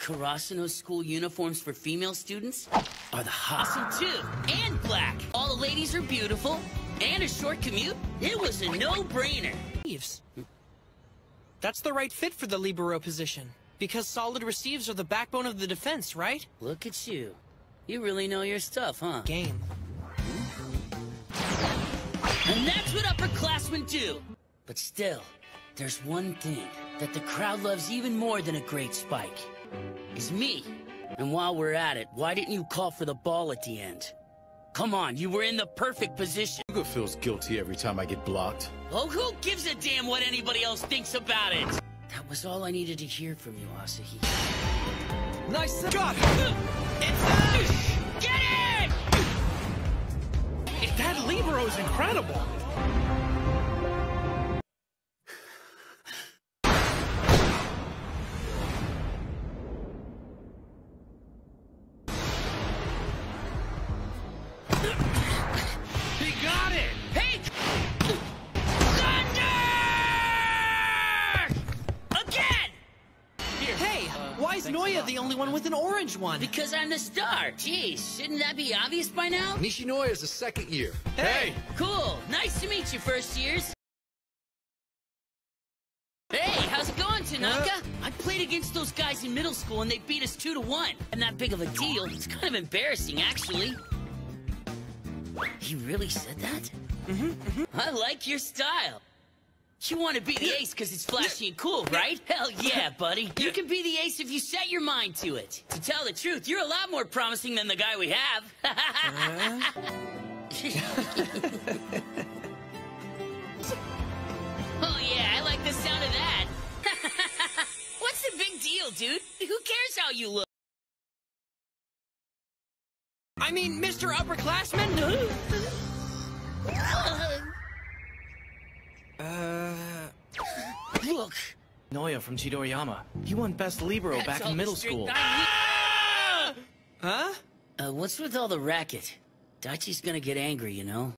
Karasuno's school uniforms for female students are the awesome too, and black. All the ladies are beautiful, and a short commute. It was a no-brainer. That's the right fit for the libero position. Because solid receives are the backbone of the defense, right? Look at you. You really know your stuff, huh? Game. And that's what upperclassmen do. But still, there's one thing that the crowd loves even more than a great spike. Is me. And while we're at it, why didn't you call for the ball at the end? Come on, you were in the perfect position. Hugo feels guilty every time I get blocked. Oh, who gives a damn what anybody else thinks about it? That was all I needed to hear from you, Asahi. Nice shot! It's a... Get it! That libero is incredible! Got it! Hey! Thunder! Again! Hey, uh, why is Noya the only one with an orange one? Because I'm the star. Jeez, shouldn't that be obvious by now? Nishinoya is the second year. Hey! Cool. Nice to meet you, first years. Hey, how's it going, Tanaka? I played against those guys in middle school and they beat us two to one. And that big of a deal. It's kind of embarrassing, actually. He really said that? Mm-hmm, I like your style. You want to be the ace because it's flashy and cool, right? Hell yeah, buddy. You can be the ace if you set your mind to it. To tell the truth, you're a lot more promising than the guy we have. oh yeah, I like the sound of that. What's the big deal, dude? Who cares how you look? I mean, Mr. Upperclassman? Uh... Look. Noya from Chidoriyama. He won Best Libero that's back in middle school. I Huh? Uh, what's with all the racket? Daichi's gonna get angry, you know?